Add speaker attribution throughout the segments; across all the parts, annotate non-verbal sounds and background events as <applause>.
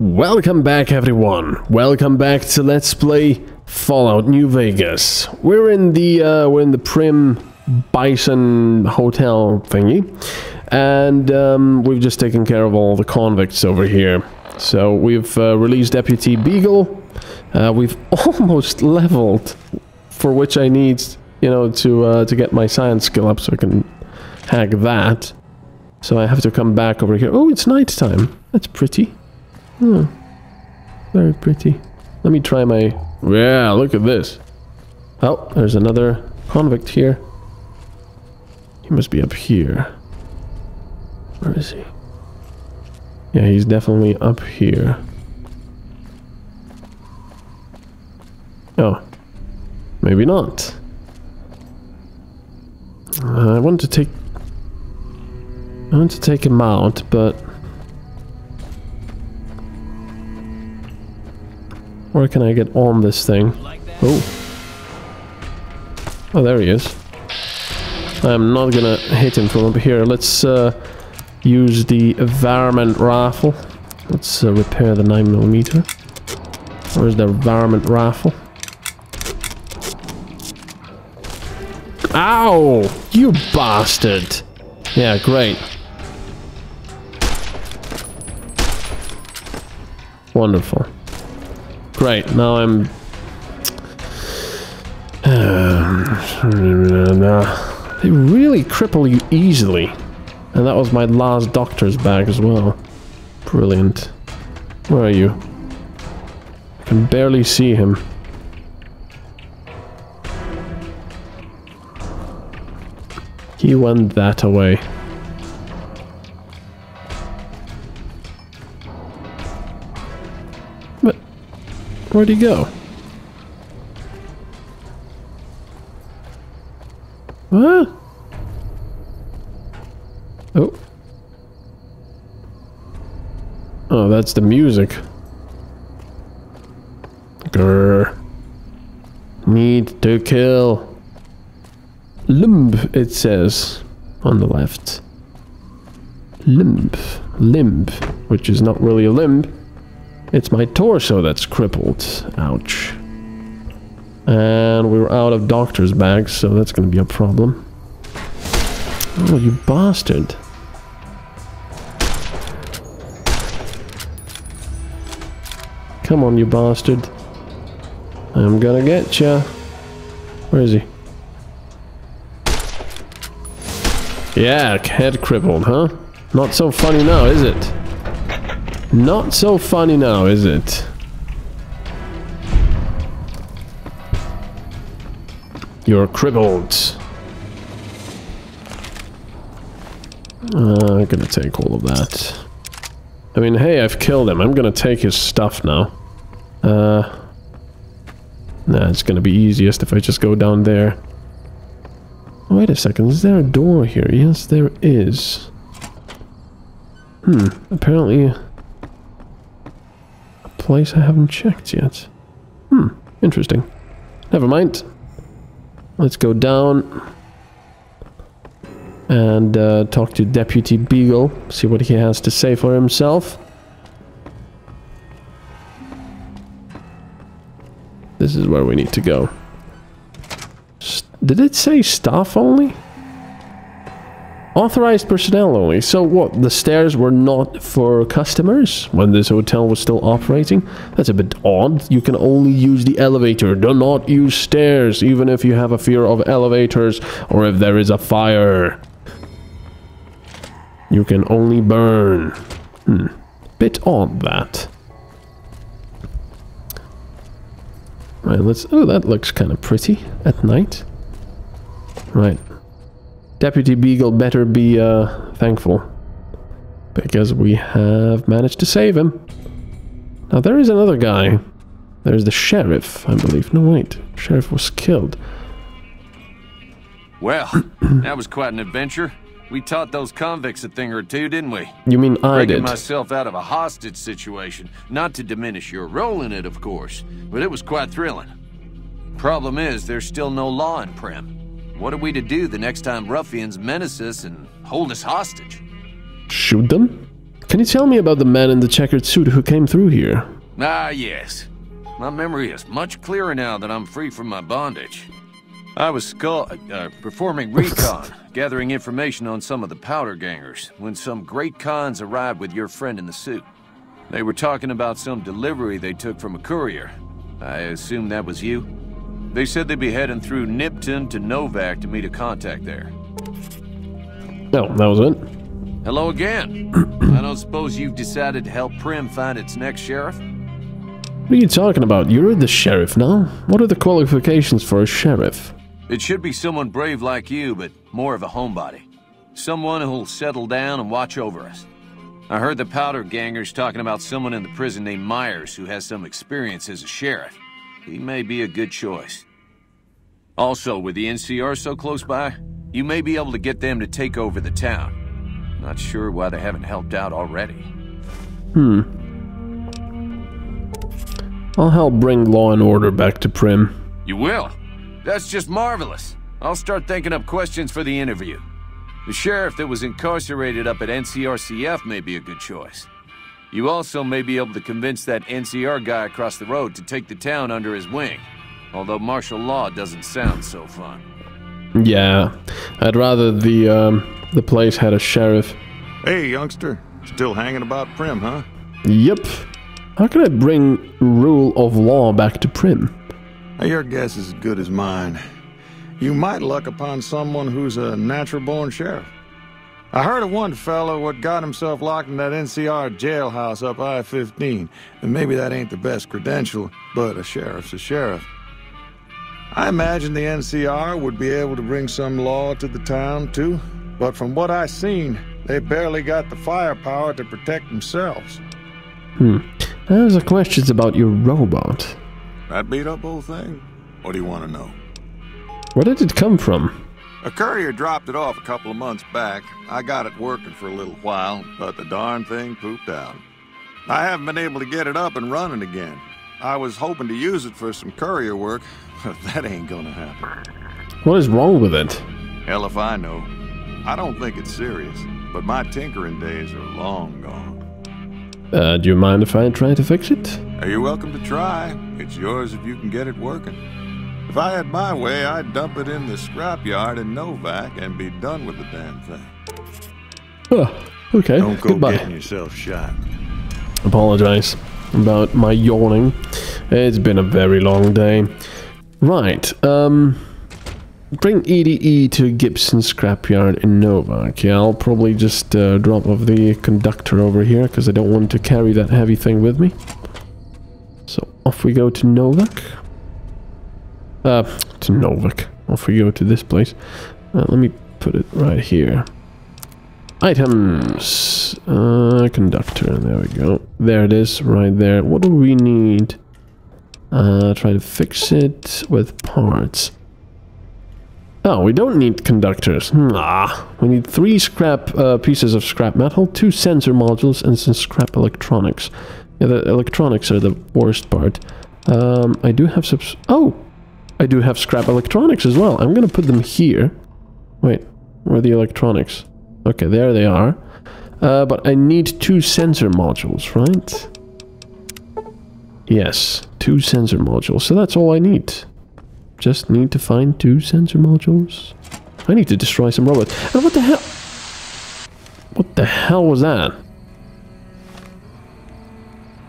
Speaker 1: Welcome back everyone. Welcome back to Let's Play Fallout New Vegas. We're in the uh, we're in the Primm Bison Hotel thingy. And um, we've just taken care of all the convicts over here. So we've uh, released Deputy Beagle. Uh, we've <laughs> almost leveled for which I need, you know, to uh, to get my science skill up so I can hack that. So I have to come back over here. Oh, it's nighttime. That's pretty. Hmm. Very pretty. Let me try my... Yeah, look at this. Oh, there's another convict here. He must be up here. Where is he? Yeah, he's definitely up here. Oh. Maybe not. Uh, I want to take... I want to take him out, but... Where can I get on this thing? Oh. Oh, there he is. I'm not gonna hit him from up here. Let's uh, use the varmint rifle. Let's uh, repair the 9mm. Where's the varmint rifle? Ow! You bastard! Yeah, great. Wonderful. Great, now I'm... Um, they really cripple you easily. And that was my last doctor's bag as well. Brilliant. Where are you? I can barely see him. He went that away. Where'd he go? What? Oh. Oh, that's the music. Grr. Need to kill. Limb, it says on the left. Limb. Limb, which is not really a limb. It's my torso that's crippled. Ouch. And we're out of doctor's bags, so that's gonna be a problem. Oh, you bastard. Come on, you bastard. I'm gonna get ya. Where is he? Yeah, head crippled, huh? Not so funny now, is it? Not so funny now, is it? You're crippled. Uh, I'm gonna take all of that. I mean, hey, I've killed him. I'm gonna take his stuff now. Uh... Nah, it's gonna be easiest if I just go down there. Wait a second, is there a door here? Yes, there is. Hmm, apparently... Place I haven't checked yet. Hmm, interesting. Never mind. Let's go down and uh, talk to Deputy Beagle, see what he has to say for himself. This is where we need to go. Did it say staff only? Authorized personnel only. So what, the stairs were not for customers when this hotel was still operating? That's a bit odd. You can only use the elevator. Do not use stairs, even if you have a fear of elevators or if there is a fire. You can only burn. Hmm. Bit odd, that. Right, let's... Oh, that looks kind of pretty at night. Right. Deputy Beagle better be uh, thankful. Because we have managed to save him. Now, there is another guy. There's the sheriff, I believe. No, wait. Sheriff was killed. <clears throat>
Speaker 2: Well, that was quite an adventure. We taught those convicts a thing or two, didn't we?
Speaker 1: You mean I
Speaker 2: Breaking
Speaker 1: did?
Speaker 2: myself out of a hostage situation. Not to diminish your role in it, of course, but it was quite thrilling. Problem is, there's still no law in Primm. What are we to do the next time ruffians menace us and hold us hostage?
Speaker 1: Shoot them? Can you tell me about the man in the checkered suit who came through here?
Speaker 2: Ah, yes. My memory is much clearer now that I'm free from my bondage. I was skull, uh, performing <laughs> recon, gathering information on some of the powder gangers, when some Great Khans arrived with your friend in the suit. They were talking about some delivery they took from a courier. I assume that was you? They said they'd be heading through Nipton to Novac to meet a contact there.
Speaker 1: No, that was it.
Speaker 2: Hello again. <clears throat> I don't suppose you've decided to help Primm find its next sheriff?
Speaker 1: What are you talking about? You're the sheriff now. What are the qualifications for a sheriff?
Speaker 2: It should be someone brave like you, but more of a homebody. Someone who'll settle down and watch over us. I heard the powder gangers talking about someone in the prison named Meyers who has some experience as a sheriff. He may be a good choice. Also, with the NCR so close by, you may be able to get them to take over the town. Not sure why they haven't helped out already.
Speaker 1: Hmm. I'll help bring law and order back to Primm.
Speaker 2: You will? That's just marvelous. I'll start thinking up questions for the interview. The sheriff that was incarcerated up at NCRCF may be a good choice. You also may be able to convince that NCR guy across the road to take the town under his wing. Although martial law doesn't sound so fun.
Speaker 1: Yeah, I'd rather the um, the place had a sheriff.
Speaker 3: Hey, youngster. Still hanging about Primm, huh?
Speaker 1: Yep. How can I bring rule of law back to Primm?
Speaker 3: Your guess is as good as mine. You might luck upon someone who's a natural-born sheriff. I heard of one fellow what got himself locked in that NCR jailhouse up I-15, and maybe that ain't the best credential, but a sheriff's a sheriff. I imagine the NCR would be able to bring some law to the town, too, but from what I seen, they barely got the firepower to protect themselves.
Speaker 1: Hmm. There's a questions about your robot.
Speaker 3: That beat up old thing? What do you want to know?
Speaker 1: Where did it come from?
Speaker 3: A courier dropped it off a couple of months back. I got it working for a little while, but the darn thing pooped out. I haven't been able to get it up and running again. I was hoping to use it for some courier work, <laughs> but that ain't gonna happen.
Speaker 1: What is wrong with it?
Speaker 3: Hell if I know. I don't think it's serious, but my tinkering days are long gone.
Speaker 1: Uh, do you mind if I try to fix it?
Speaker 3: You're welcome to try. It's yours if you can get it working. If I had my way, I'd dump it in the scrapyard in Novac and be done with the damn thing.
Speaker 1: Oh, okay.
Speaker 3: Don't go
Speaker 1: Goodbye.
Speaker 3: getting yourself shot.
Speaker 1: Apologize about my yawning. It's been a very long day. Right, um... Bring ED-E to Gibson Scrapyard in Novac. Yeah, I'll probably just uh, drop off the conductor over here, because I don't want to carry that heavy thing with me. So, off we go to Novac. Uh, to Novik. Off we go to this place. Uh, let me put it right here. Items. Uh, conductor. There we go. There it is, right there. What do we need? Uh, try to fix it with parts. Oh, we don't need conductors. Nah. We need three scrap uh, pieces of scrap metal, two sensor modules, and some scrap electronics. Yeah, the electronics are the worst part. Um, I do have subs- Oh! I do have scrap electronics as well. I'm gonna put them here. Wait, where are the electronics? Okay, there they are. Uh, but I need two sensor modules, right? Yes, two sensor modules. So that's all I need. Just need to find two sensor modules. I need to destroy some robots. And what the hell? What the hell was that?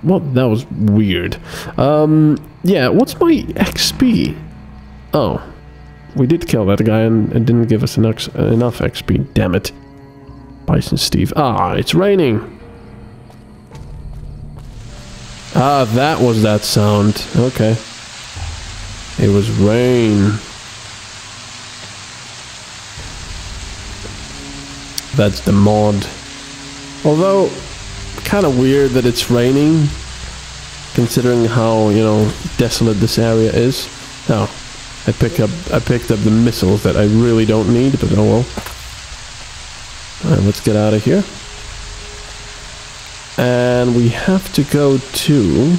Speaker 1: Well, That was weird. Um, yeah, what's my XP? Oh, we did kill that guy and it didn't give us enough, enough XP. Damn it. Bison Steve. Ah, it's raining. Ah, that was that sound. Okay. It was rain. That's the mod. Although, kind of weird that it's raining, considering how, you know, desolate this area is. Oh, I pick up I picked up the missiles that I really don't need, but oh well. Alright, let's get out of here. And we have to go to...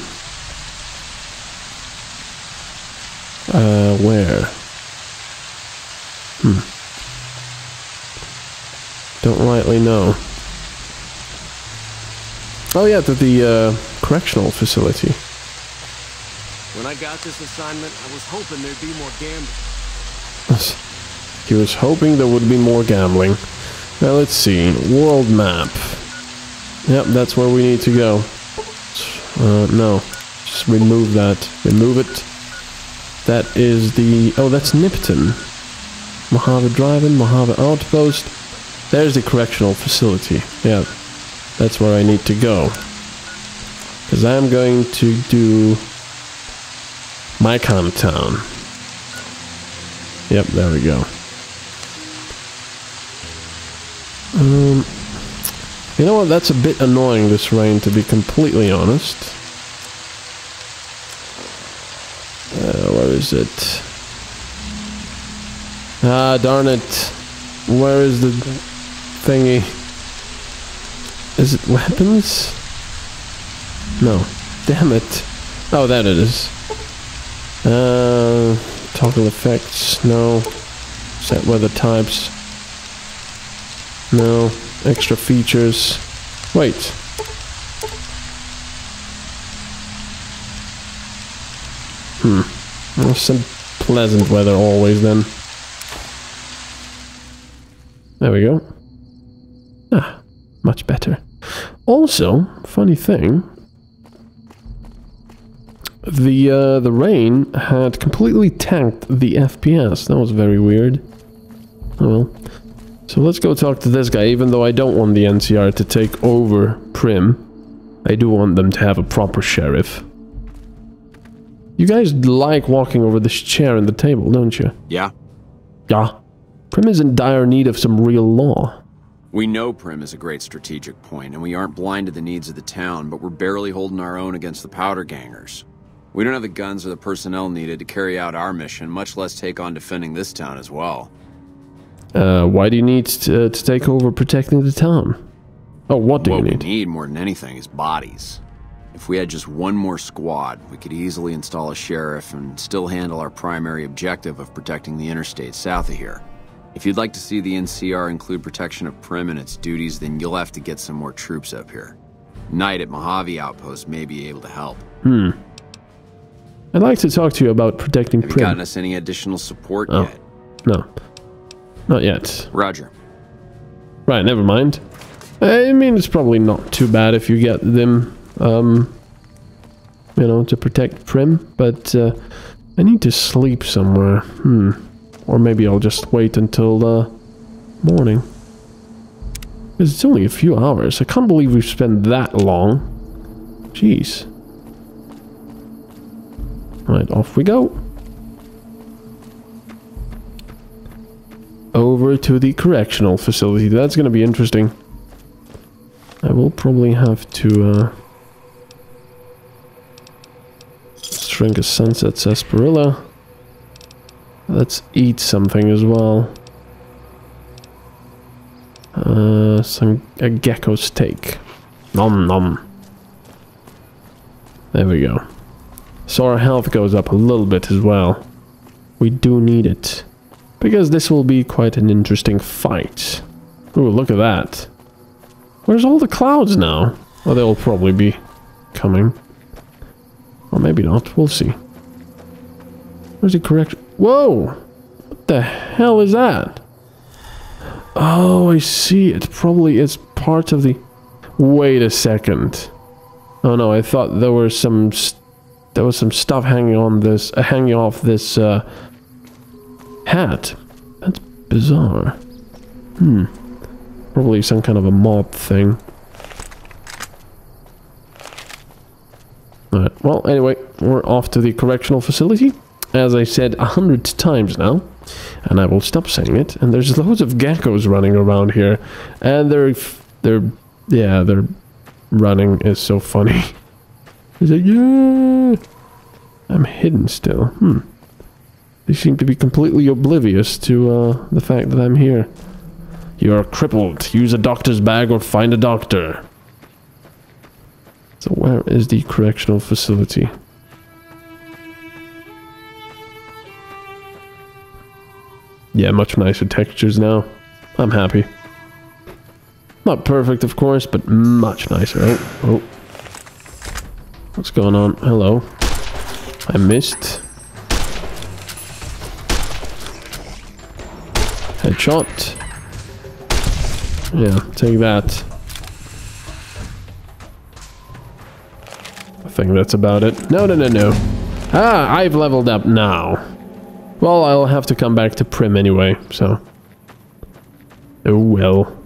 Speaker 1: Uh, where? Hmm. Don't rightly know. Oh yeah, to the uh, correctional facility.
Speaker 4: When I got this assignment, I was hoping there'd be more gambling.
Speaker 1: He was hoping there would be more gambling. Now let's see. World map. Yep, that's where we need to go. Uh, no. Just remove that. Remove it. That is the... Oh, that's Nipton. Mojave Drive-In, Mojave Outpost. There's the correctional facility. Yeah, that's where I need to go. Because I'm going to do my town. Yep, there we go. Um, you know what? That's a bit annoying, this rain, to be completely honest. Uh, where is it? Ah, darn it. Where is the thingy? Is it weapons? No. Damn it. Oh, that it is. Uh, toggle effects. No. Set weather types. No. Extra features. Wait. Hmm. Well, some pleasant weather always then. There we go. Ah, much better. Also, funny thing, the uh, the rain had completely tanked the FPS. That was very weird. Oh well. So let's go talk to this guy, even though I don't want the NCR to take over Primm. I do want them to have a proper sheriff. You guys like walking over this chair and the table, don't you?
Speaker 5: Yeah,
Speaker 1: Yeah. Primm is in dire need of some real law.
Speaker 5: we know Primm is a great strategic point, and we aren't blind to the needs of the town, but we're barely holding our own against the powder gangers. We don't have the guns or the personnel needed to carry out our mission, much less take on defending this town as well.
Speaker 1: Uh, why do you need to, to take over protecting the town? Oh, what do
Speaker 5: what
Speaker 1: you
Speaker 5: we
Speaker 1: need?
Speaker 5: need more than anything is bodies. If we had just one more squad, we could easily install a sheriff and still handle our primary objective of protecting the interstate south of here. If you'd like to see the NCR include protection of Primm and its duties, then you'll have to get some more troops up here. Knight at Mojave Outpost may be able to help.
Speaker 1: Hmm. I'd like to talk to you about protecting
Speaker 5: Have you gotten
Speaker 1: Primm.
Speaker 5: us any additional support
Speaker 1: Oh.
Speaker 5: yet?
Speaker 1: No. Not yet.
Speaker 5: Roger.
Speaker 1: Right, never mind. I mean, it's probably not too bad if you get them, um, you know, to protect Primm, but uh, I need to sleep somewhere. Hmm. Or maybe I'll just wait until uh, morning. It's only a few hours. I can't believe we've spent that long. Jeez. Right, off we go. over to the correctional facility. That's going to be interesting. I will probably have to uh, drink a sunset sarsaparilla. Let's eat something as well. Uh, some a gecko steak. Nom nom. There we go. So our health goes up a little bit as well. We do need it. Because this will be quite an interesting fight. Ooh, look at that. Where's all the clouds now? Well, they'll probably be coming. Or maybe not. We'll see. Where's the correct... Whoa! What the hell is that? Oh, I see. It probably is part of the... Wait a second. Oh no, I thought there were some... St there was some stuff hanging on this... Uh, hanging off this... Uh, hat. That's bizarre. Hmm. Probably some kind of a mob thing. Alright, well, anyway, we're off to the correctional facility. As I said a hundred times now. And I will stop saying it. And there's loads of geckos running around here. And they're... They're... Yeah, they're... Running is so funny. <laughs> He's like, yeah! I'm hidden still. Hmm. They seem to be completely oblivious to uh, the fact that I'm here. You're crippled. Use a doctor's bag or find a doctor. So where is the correctional facility? Yeah, much nicer textures now. I'm happy. Not perfect, of course, but much nicer. Oh, oh. What's going on? Hello. I missed. Headshot. Yeah, take that. I think that's about it. No, no, no, no. Ah, I've leveled up now. Well, I'll have to come back to Primm anyway, so... Oh well.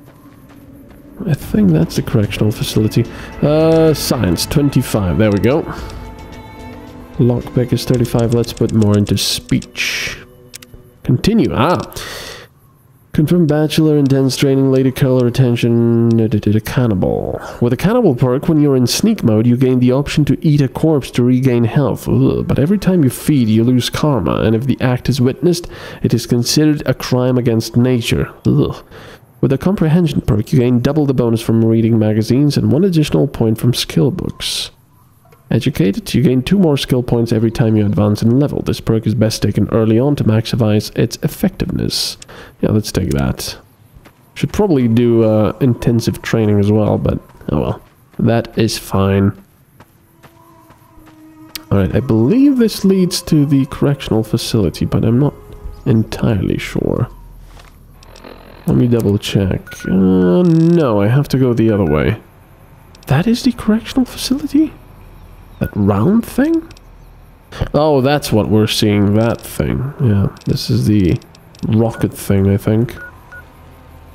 Speaker 1: I think that's the correctional facility. Uh, science, 25. There we go. Lockpick is 35. Let's put more into speech. Continue. Ah. Confirm bachelor, intense training, Lady Killer attention, a cannibal. With a cannibal perk, when you're in sneak mode, you gain the option to eat a corpse to regain health. Ugh. But every time you feed, you lose karma, and if the act is witnessed, it is considered a crime against nature. Ugh. With a comprehension perk, you gain double the bonus from reading magazines and one additional point from skill books. Educated, you gain two more skill points every time you advance in level. This perk is best taken early on to maximize its effectiveness. Yeah, let's take that. Should probably do uh, intensive training as well, but oh well. That is fine. Alright, I believe this leads to the correctional facility, but I'm not entirely sure. Let me double check. Uh, no, I have to go the other way. That is the correctional facility? That round thing? Oh, that's what we're seeing, that thing. Yeah, this is the rocket thing, I think.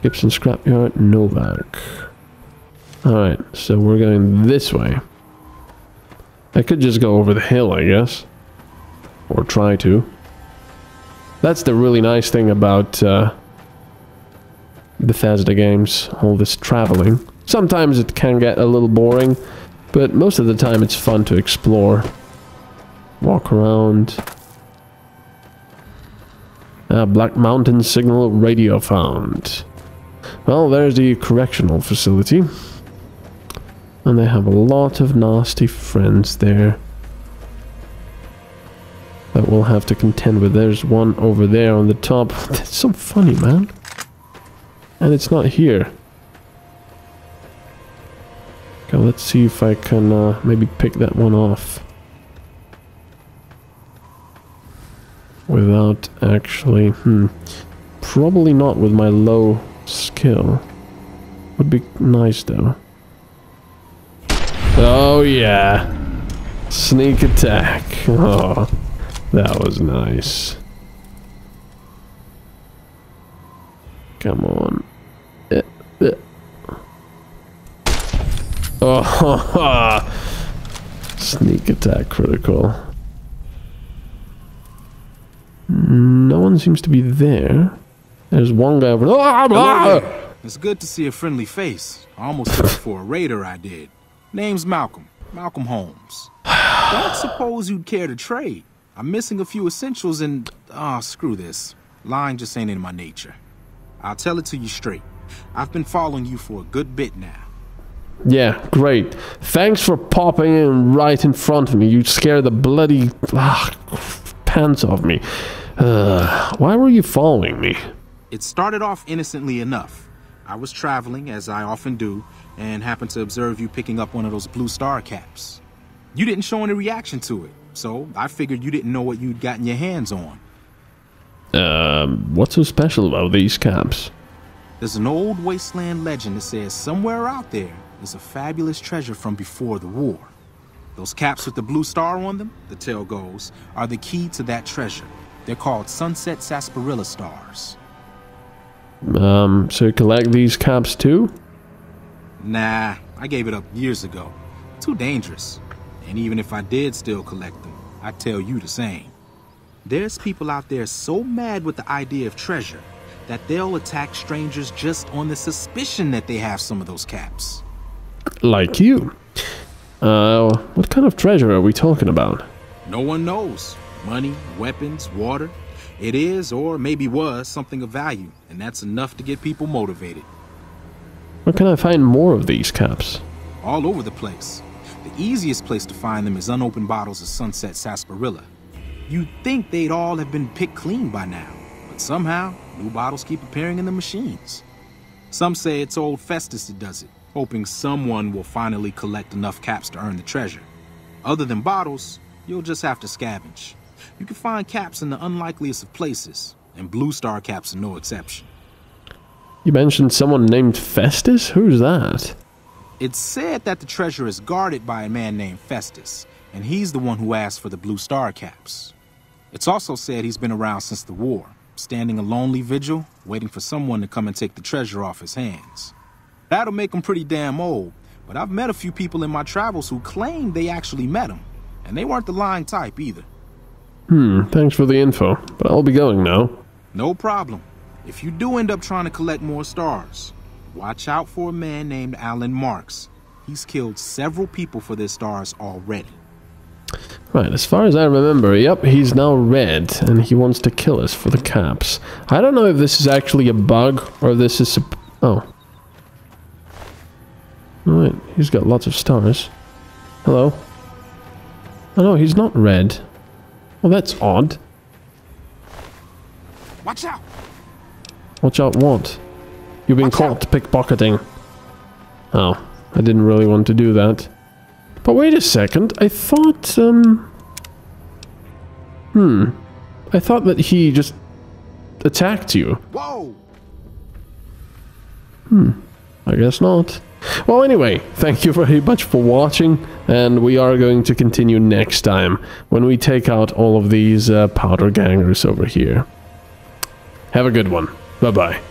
Speaker 1: Gibson Scrapyard, Novac. Alright, so we're going this way. I could just go over the hill, I guess. Or try to. That's the really nice thing about uh, Bethesda games, all this traveling. Sometimes it can get a little boring, but most of the time it's fun to explore. Walk around. Ah, Black Mountain signal radio found. Well, there's the correctional facility. And they have a lot of nasty friends there. That we'll have to contend with. There's one over there on the top. <laughs> That's so funny, man. And it's not here. Okay, let's see if I can uh, maybe pick that one off. Without actually... Hmm. Probably not with my low skill. Would be nice though. Oh yeah. Sneak attack. <laughs> Oh, that was nice. Come on. Eh, eh. Oh, sneak attack critical. No one seems to be there. There's one guy over there. Oh,
Speaker 6: it's good to see a friendly face. I almost took for a raider I did. Name's Malcolm. Malcolm Holmes. <sighs> Don't suppose you'd care to trade. I'm missing a few essentials and... Ah, oh, screw this. Lying just ain't in my nature. I'll tell it to you straight. I've been following you for a good bit now.
Speaker 1: Yeah, great. Thanks for popping in right in front of me. You scared the bloody ah, pants off me. Uh, why were you following me?
Speaker 6: It started off innocently enough. I was traveling, as I often do, and happened to observe you picking up one of those blue star caps. You didn't show any reaction to it, so I figured you didn't know what you'd gotten your hands on.
Speaker 1: Um, what's so special about these caps?
Speaker 6: There's an old wasteland legend that says somewhere out there is a fabulous treasure from before the war. Those caps with the blue star on them, the tale goes, are the key to that treasure. They're called Sunset Sarsaparilla Stars.
Speaker 1: Um, so you collect these caps too?
Speaker 6: Nah, I gave it up years ago. Too dangerous. And even if I did still collect them, I'd tell you the same. There's people out there so mad with the idea of treasure that they'll attack strangers just on the suspicion that they have some of those caps
Speaker 1: like you. Uh, what kind of treasure are we talking about?
Speaker 6: No one knows. Money, weapons, water. It is, or maybe was, something of value, and that's enough to get people motivated.
Speaker 1: Where can I find more of these caps?
Speaker 6: All over the place. The easiest place to find them is unopened bottles of Sunset Sarsaparilla. You'd think they'd all have been picked clean by now, but somehow, new bottles keep appearing in the machines. Some say it's old Festus that does it, hoping someone will finally collect enough caps to earn the treasure. Other than bottles, you'll just have to scavenge. You can find caps in the unlikeliest of places, and Blue Star caps are no exception.
Speaker 1: You mentioned someone named Festus? Who's that?
Speaker 6: It's said that the treasure is guarded by a man named Festus, and he's the one who asked for the Blue Star caps. It's also said he's been around since the war, standing a lonely vigil, waiting for someone to come and take the treasure off his hands. That'll make him pretty damn old, but I've met a few people in my travels who claim they actually met him, and they weren't the lying type either.
Speaker 1: Hmm, thanks for the info, but I'll be going now.
Speaker 6: No problem. If you do end up trying to collect more stars, watch out for a man named Allen Marks. He's killed several people for their stars already.
Speaker 1: Right, as far as I remember, yep, he's now red, and he wants to kill us for the caps. I don't know if this is actually a bug, or this is... Oh. Alright, he's got lots of stars. Hello? Oh no, he's not red. Well, that's odd.
Speaker 6: Watch out!
Speaker 1: Watch out what? You've been
Speaker 6: Watch
Speaker 1: caught pickpocketing. Oh, I didn't really want to do that. But wait a second, I thought, um... Hmm. I thought that he just attacked you.
Speaker 6: Whoa! Hmm.
Speaker 1: I guess not. Well, anyway, thank you very much for watching, and we are going to continue next time when we take out all of these uh, powder gangers over here. Have a good one. Bye-bye.